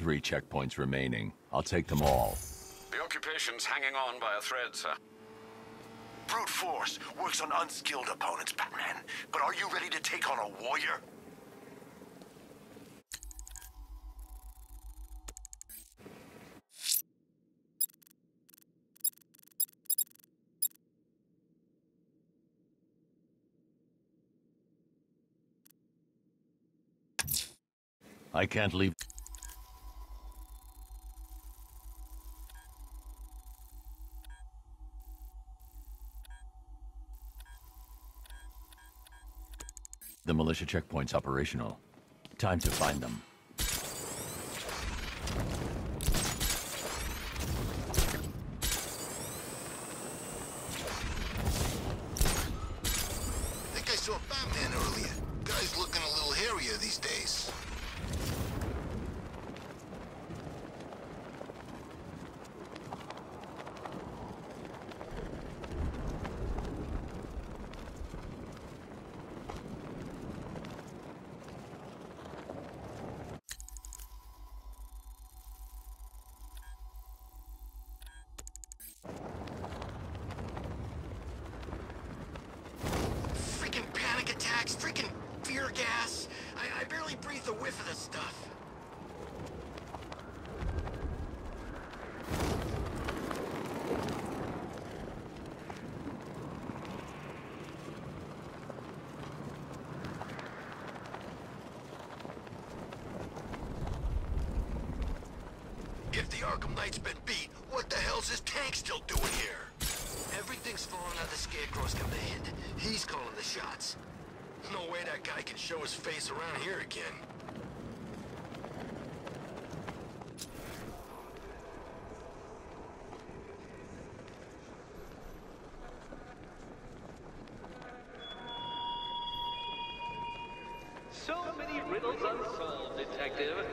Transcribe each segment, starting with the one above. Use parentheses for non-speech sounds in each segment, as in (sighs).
three checkpoints remaining. I'll take them all. The occupation's hanging on by a thread, sir. Brute force works on unskilled opponents, Batman. But are you ready to take on a warrior? I can't leave. Militia checkpoint's operational. Time to find them. think I saw Batman earlier. Guy's looking a little hairier these days. Freaking panic attacks, freaking fear gas. I, I whiff of this stuff. If the Arkham Knight's been beat, what the hell's his tank still doing here? Everything's falling out of the Scarecrow's command. He's calling the shots. No way that guy can show his face around here again. Unsolved, Detective.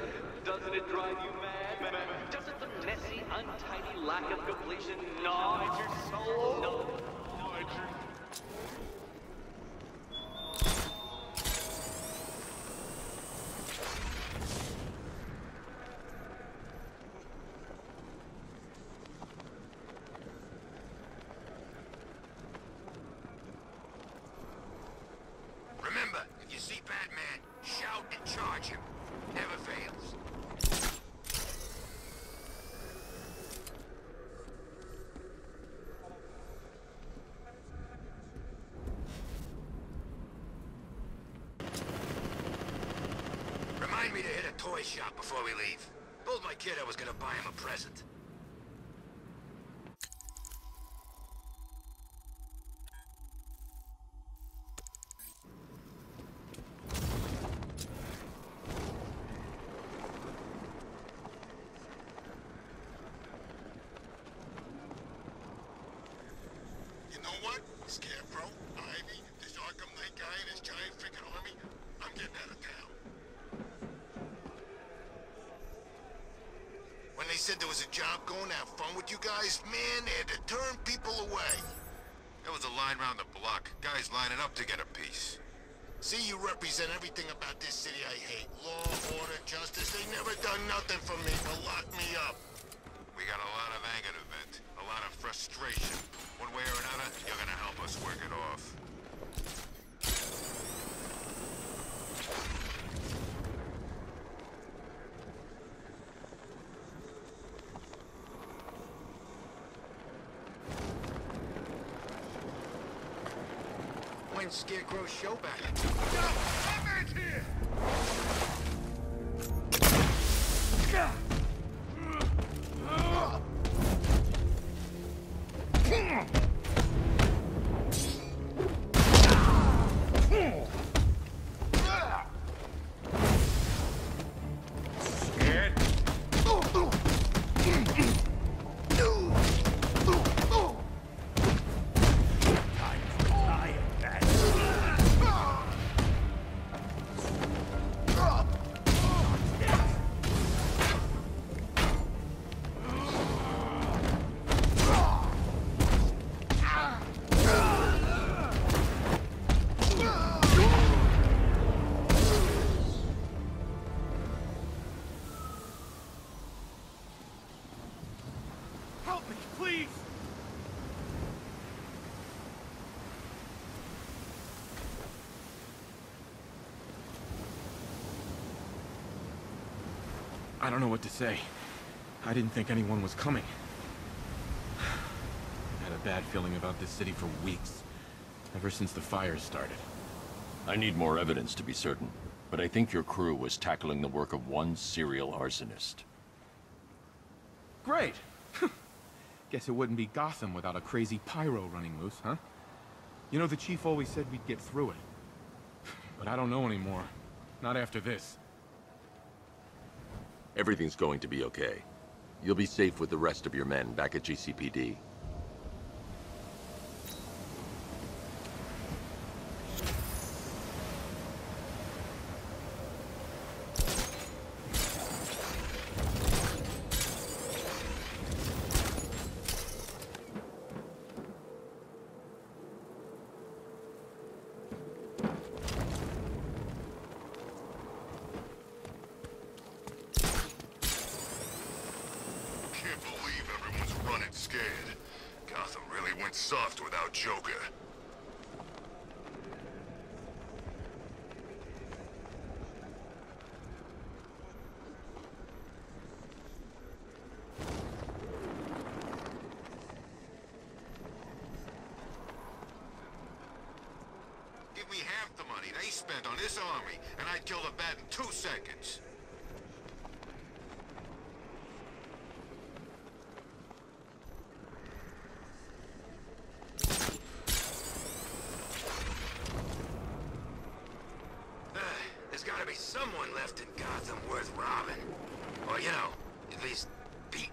Doesn't it drive you mad? Doesn't the messy, untidy lack of completion gnaw at your soul? No. Gnaw at your... Remember, if you see Batman, shout and charge him. Never fails. Remind me to hit a toy shop before we leave. Told my kid I was gonna buy him a present. You know what? Scarecrow, Ivy, this Arkham Knight guy and his giant freaking army, I'm getting out of town. When they said there was a job going to have fun with you guys, man, they had to turn people away. There was a line round the block. Guys lining up to get a piece. See, you represent everything about this city I hate. Law, order, justice. They never done nothing for me but lock me up. We got a lot of anger to vent, a lot of frustration. One way or another, you're gonna help us work it off. When's Scarecrow's show back? Help me, please! I don't know what to say. I didn't think anyone was coming. I (sighs) had a bad feeling about this city for weeks, ever since the fires started. I need more evidence to be certain, but I think your crew was tackling the work of one serial arsonist. Great! (laughs) Guess it wouldn't be Gotham without a crazy pyro running loose, huh? You know, the chief always said we'd get through it. (sighs) But I don't know anymore. Not after this. Everything's going to be okay. You'll be safe with the rest of your men back at GCPD. Can't believe everyone's running scared. Gotham really went soft without Joker. Give me half the money they spent on this army, and I'd kill the bat in two seconds. There's gotta be someone left in Gotham worth robbing. Or, you know, at least beating.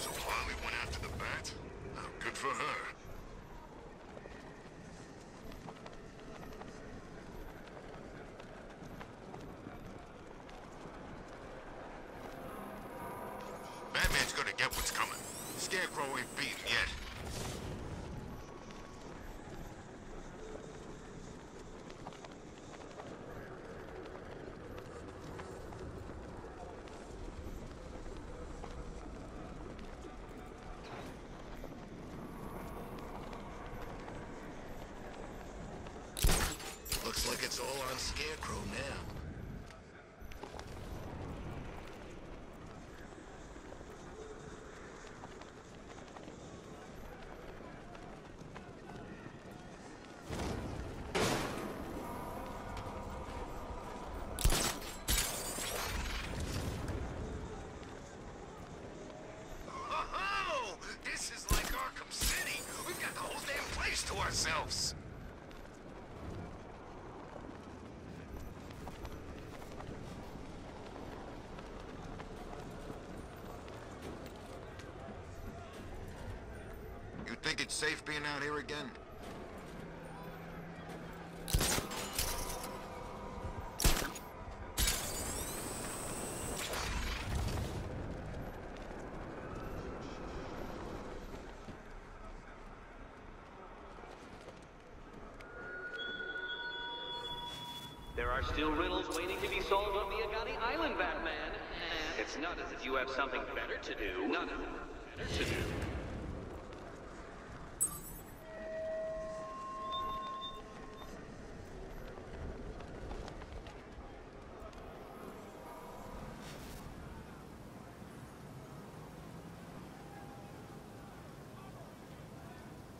So Harley went after the bat? Oh, good for her. Gonna what's coming. Scarecrow ain't beaten yet. Looks like it's all on Scarecrow now. Oh, this is like Arkham City. We've got the whole damn place to ourselves. You think it's safe being out here again? Are still riddles waiting to be solved on Miagani Island, Batman. It's not as if you have something better to do. Of them better to do.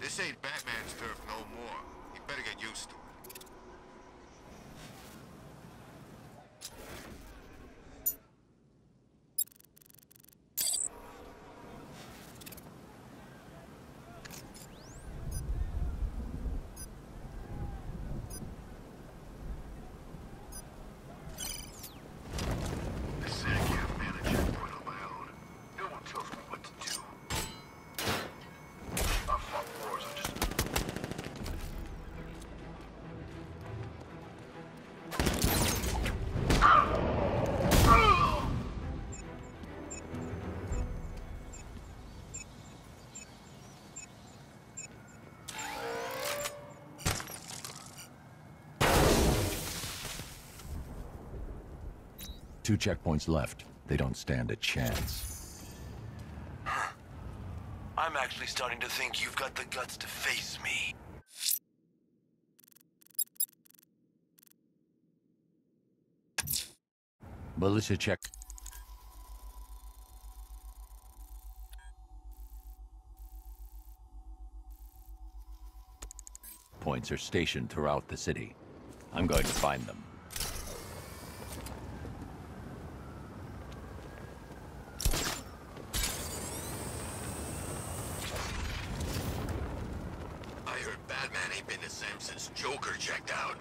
This ain't Batman's turf no more. You better get used to it. Two checkpoints left. They don't stand a chance. I'm actually starting to think you've got the guts to face me. Militia check. Points are stationed throughout the city. I'm going to find them. I heard Batman ain't been the same since Joker checked out.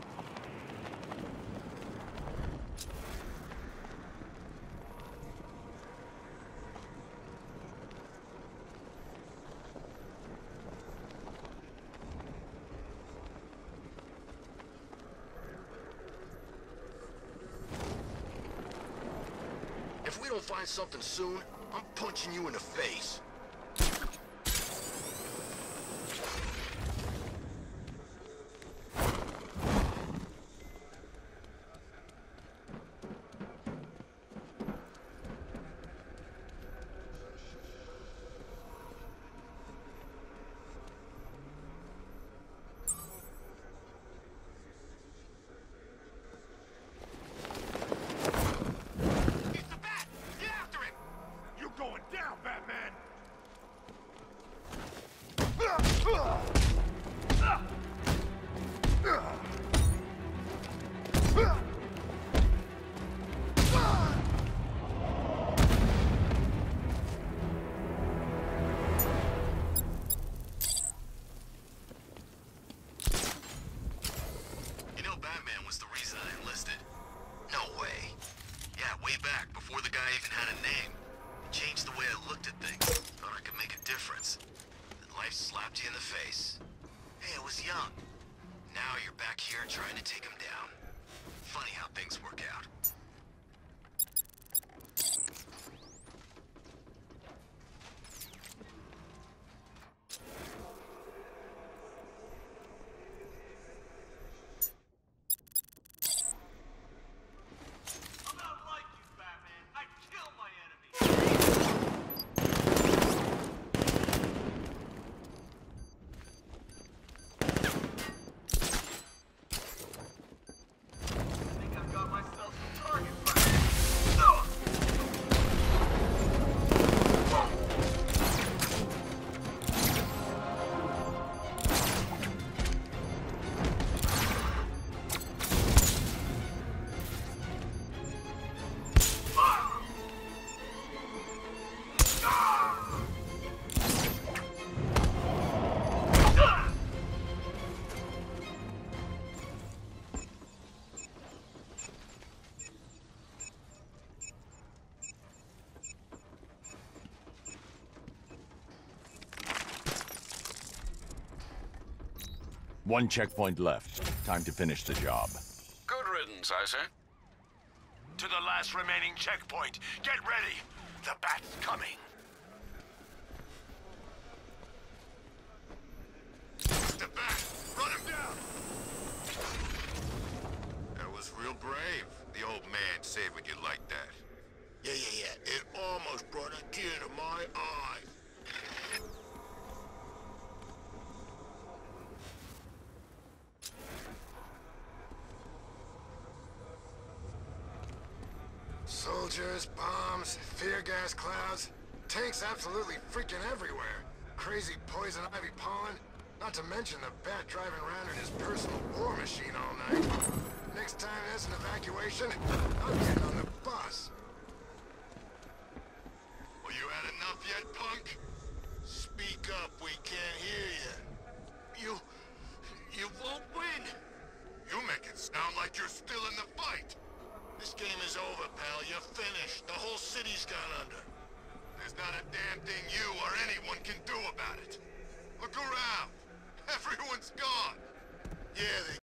If we don't find something soon, I'm punching you in the face. One checkpoint left. Time to finish the job. Good riddance, I say. To the last remaining checkpoint. Get ready. The bat's coming. The bat! Run him down! That was real brave. The old man saving you like that. Yeah, yeah, yeah. It almost brought a tear to my eye. Gas clouds, tanks absolutely freaking everywhere. Crazy poison ivy pollen, not to mention the bat driving around in his personal war machine all night. Next time there's an evacuation, I'm getting on the bus. Well, you had enough yet, punk? Speak up, we can't hear you. You... you won't win. You make it sound like you're still in the fight. This game is over, pal. You're finished. The whole city's gone under. There's not a damn thing you or anyone can do about it. Look around. (laughs) Everyone's gone. Yeah, they